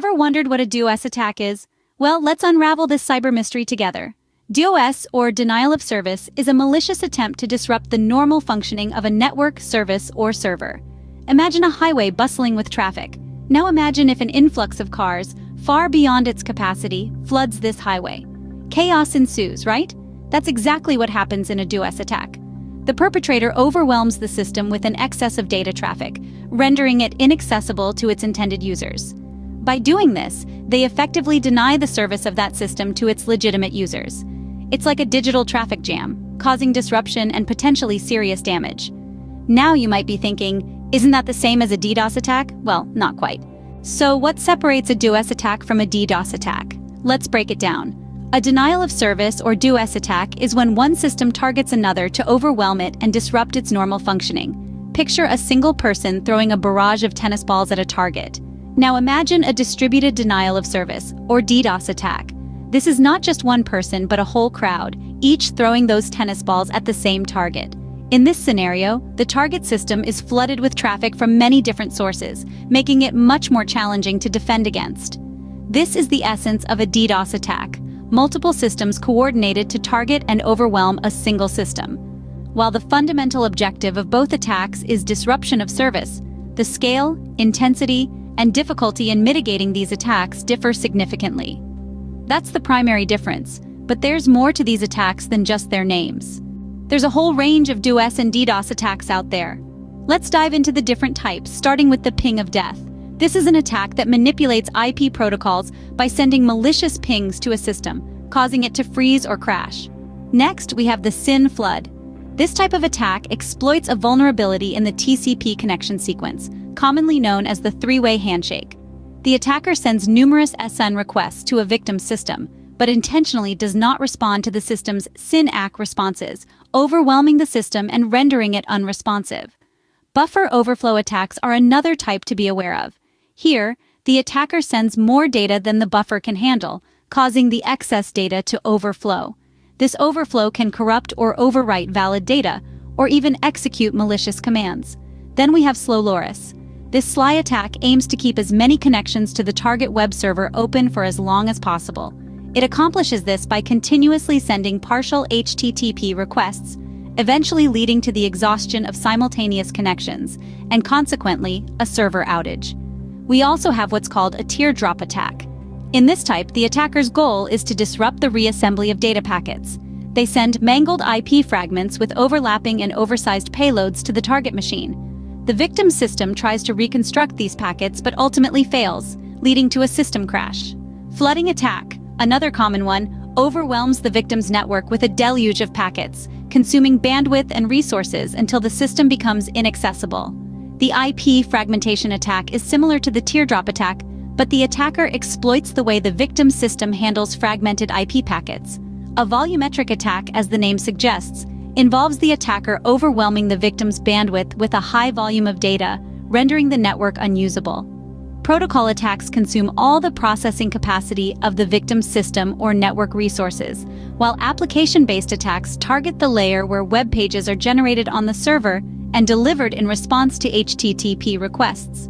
Ever wondered what a DOS attack is? Well, let's unravel this cyber mystery together. DOS, or denial of service, is a malicious attempt to disrupt the normal functioning of a network, service, or server. Imagine a highway bustling with traffic. Now imagine if an influx of cars, far beyond its capacity, floods this highway. Chaos ensues, right? That's exactly what happens in a DOS attack. The perpetrator overwhelms the system with an excess of data traffic, rendering it inaccessible to its intended users. By doing this, they effectively deny the service of that system to its legitimate users. It's like a digital traffic jam, causing disruption and potentially serious damage. Now you might be thinking, isn't that the same as a DDoS attack? Well, not quite. So what separates a DOS attack from a DDoS attack? Let's break it down. A denial of service or DOS attack is when one system targets another to overwhelm it and disrupt its normal functioning. Picture a single person throwing a barrage of tennis balls at a target. Now imagine a distributed denial of service, or DDoS attack. This is not just one person but a whole crowd, each throwing those tennis balls at the same target. In this scenario, the target system is flooded with traffic from many different sources, making it much more challenging to defend against. This is the essence of a DDoS attack, multiple systems coordinated to target and overwhelm a single system. While the fundamental objective of both attacks is disruption of service, the scale, intensity, and difficulty in mitigating these attacks differ significantly. That's the primary difference, but there's more to these attacks than just their names. There's a whole range of DOS and DDoS attacks out there. Let's dive into the different types, starting with the ping of death. This is an attack that manipulates IP protocols by sending malicious pings to a system, causing it to freeze or crash. Next, we have the SYN flood. This type of attack exploits a vulnerability in the TCP connection sequence, commonly known as the three-way handshake. The attacker sends numerous SYN requests to a victim's system, but intentionally does not respond to the system's SYN-ACK responses, overwhelming the system and rendering it unresponsive. Buffer overflow attacks are another type to be aware of. Here, the attacker sends more data than the buffer can handle, causing the excess data to overflow. This overflow can corrupt or overwrite valid data, or even execute malicious commands. Then we have Slow Loris. This sly attack aims to keep as many connections to the target web server open for as long as possible. It accomplishes this by continuously sending partial HTTP requests, eventually leading to the exhaustion of simultaneous connections, and consequently, a server outage. We also have what's called a teardrop attack. In this type, the attacker's goal is to disrupt the reassembly of data packets. They send mangled IP fragments with overlapping and oversized payloads to the target machine, the victim system tries to reconstruct these packets but ultimately fails, leading to a system crash. Flooding attack, another common one, overwhelms the victim's network with a deluge of packets, consuming bandwidth and resources until the system becomes inaccessible. The IP fragmentation attack is similar to the teardrop attack, but the attacker exploits the way the victim system handles fragmented IP packets. A volumetric attack, as the name suggests, involves the attacker overwhelming the victim's bandwidth with a high volume of data, rendering the network unusable. Protocol attacks consume all the processing capacity of the victim's system or network resources, while application-based attacks target the layer where web pages are generated on the server and delivered in response to HTTP requests.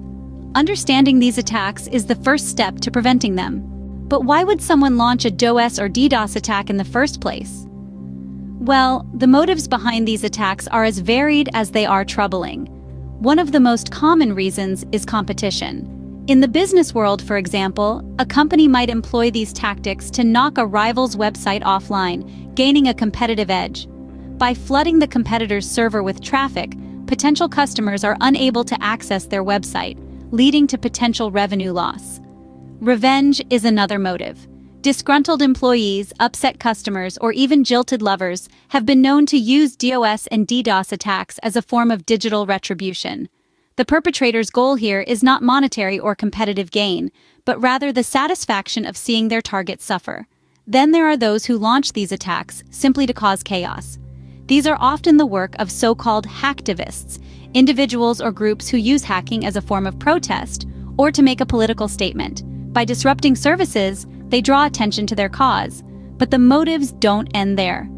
Understanding these attacks is the first step to preventing them. But why would someone launch a DOS or DDoS attack in the first place? Well, the motives behind these attacks are as varied as they are troubling. One of the most common reasons is competition. In the business world, for example, a company might employ these tactics to knock a rival's website offline, gaining a competitive edge. By flooding the competitor's server with traffic, potential customers are unable to access their website, leading to potential revenue loss. Revenge is another motive. Disgruntled employees, upset customers, or even jilted lovers have been known to use DOS and DDoS attacks as a form of digital retribution. The perpetrator's goal here is not monetary or competitive gain, but rather the satisfaction of seeing their target suffer. Then there are those who launch these attacks simply to cause chaos. These are often the work of so-called hacktivists, individuals or groups who use hacking as a form of protest or to make a political statement. By disrupting services, they draw attention to their cause, but the motives don't end there.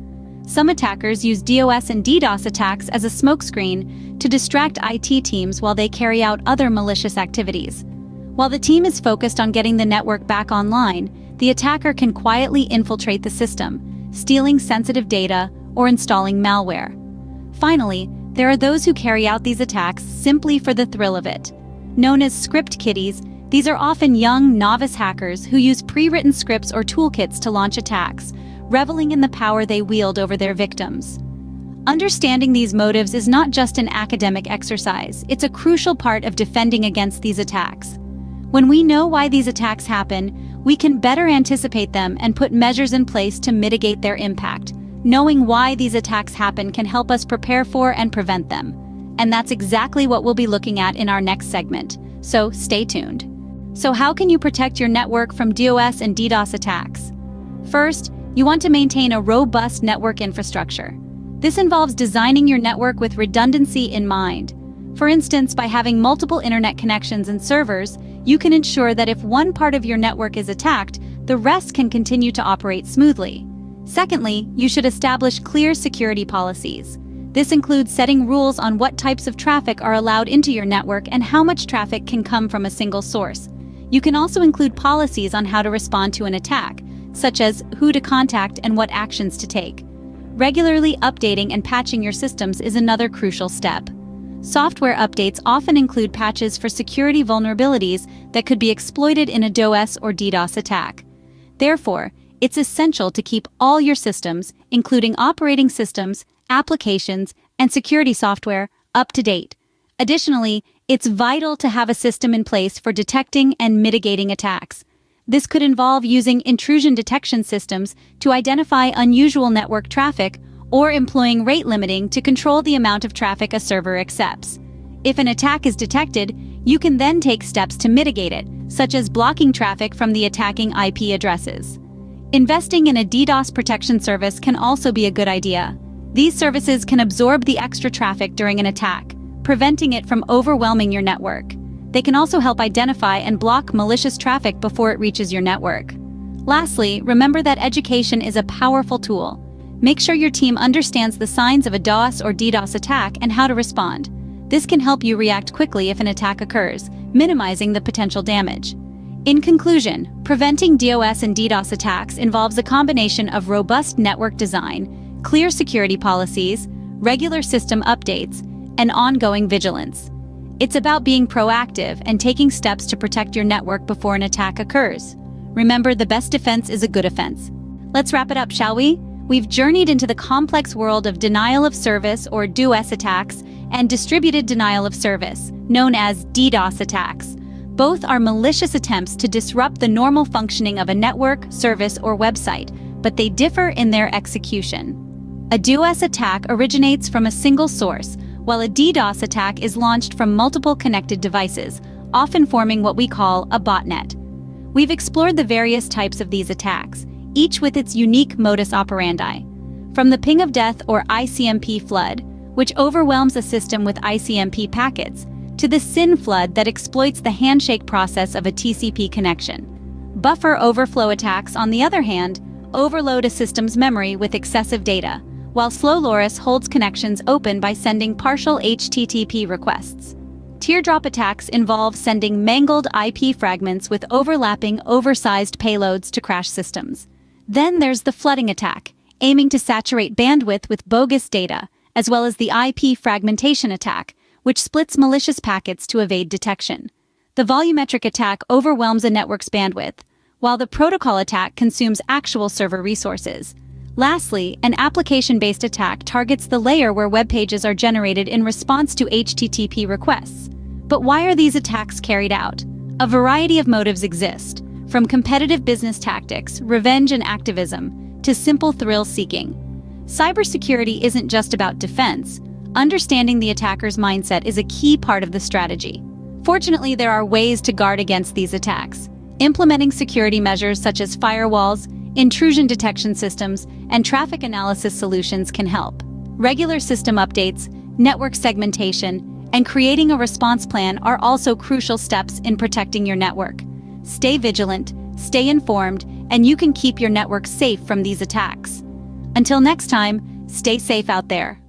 Some attackers use DOS and DDoS attacks as a smokescreen to distract IT teams while they carry out other malicious activities. While the team is focused on getting the network back online, the attacker can quietly infiltrate the system, stealing sensitive data or installing malware. Finally, there are those who carry out these attacks simply for the thrill of it. Known as script kiddies, these are often young, novice hackers who use pre-written scripts or toolkits to launch attacks, reveling in the power they wield over their victims. Understanding these motives is not just an academic exercise, it's a crucial part of defending against these attacks. When we know why these attacks happen, we can better anticipate them and put measures in place to mitigate their impact. Knowing why these attacks happen can help us prepare for and prevent them. And that's exactly what we'll be looking at in our next segment, so stay tuned. So how can you protect your network from DOS and DDoS attacks? First, you want to maintain a robust network infrastructure. This involves designing your network with redundancy in mind. For instance, by having multiple internet connections and servers, you can ensure that if one part of your network is attacked, the rest can continue to operate smoothly. Secondly, you should establish clear security policies. This includes setting rules on what types of traffic are allowed into your network and how much traffic can come from a single source. You can also include policies on how to respond to an attack, such as who to contact and what actions to take. Regularly updating and patching your systems is another crucial step. Software updates often include patches for security vulnerabilities that could be exploited in a DOS or DDoS attack. Therefore, it's essential to keep all your systems, including operating systems, applications, and security software, up to date. Additionally, it's vital to have a system in place for detecting and mitigating attacks. This could involve using intrusion detection systems to identify unusual network traffic or employing rate limiting to control the amount of traffic a server accepts. If an attack is detected, you can then take steps to mitigate it, such as blocking traffic from the attacking IP addresses. Investing in a DDoS protection service can also be a good idea. These services can absorb the extra traffic during an attack, preventing it from overwhelming your network. They can also help identify and block malicious traffic before it reaches your network. Lastly, remember that education is a powerful tool. Make sure your team understands the signs of a DOS or DDoS attack and how to respond. This can help you react quickly if an attack occurs, minimizing the potential damage. In conclusion, preventing DOS and DDoS attacks involves a combination of robust network design, clear security policies, regular system updates, and ongoing vigilance. It's about being proactive and taking steps to protect your network before an attack occurs. Remember, the best defense is a good offense. Let's wrap it up, shall we? We've journeyed into the complex world of denial of service or DOS attacks and distributed denial of service, known as DDoS attacks. Both are malicious attempts to disrupt the normal functioning of a network, service, or website, but they differ in their execution. A DOS attack originates from a single source, while a DDoS attack is launched from multiple connected devices, often forming what we call a botnet. We've explored the various types of these attacks, each with its unique modus operandi. From the ping of death or ICMP flood, which overwhelms a system with ICMP packets, to the SYN flood that exploits the handshake process of a TCP connection. Buffer overflow attacks, on the other hand, overload a system's memory with excessive data, while Slow Loris holds connections open by sending partial HTTP requests. Teardrop attacks involve sending mangled IP fragments with overlapping, oversized payloads to crash systems. Then there's the flooding attack, aiming to saturate bandwidth with bogus data, as well as the IP fragmentation attack, which splits malicious packets to evade detection. The volumetric attack overwhelms a network's bandwidth, while the protocol attack consumes actual server resources. Lastly, an application-based attack targets the layer where web pages are generated in response to HTTP requests. But why are these attacks carried out? A variety of motives exist, from competitive business tactics, revenge and activism, to simple thrill-seeking. Cybersecurity isn't just about defense, understanding the attacker's mindset is a key part of the strategy. Fortunately, there are ways to guard against these attacks. Implementing security measures such as firewalls, intrusion detection systems, and traffic analysis solutions can help. Regular system updates, network segmentation, and creating a response plan are also crucial steps in protecting your network. Stay vigilant, stay informed, and you can keep your network safe from these attacks. Until next time, stay safe out there.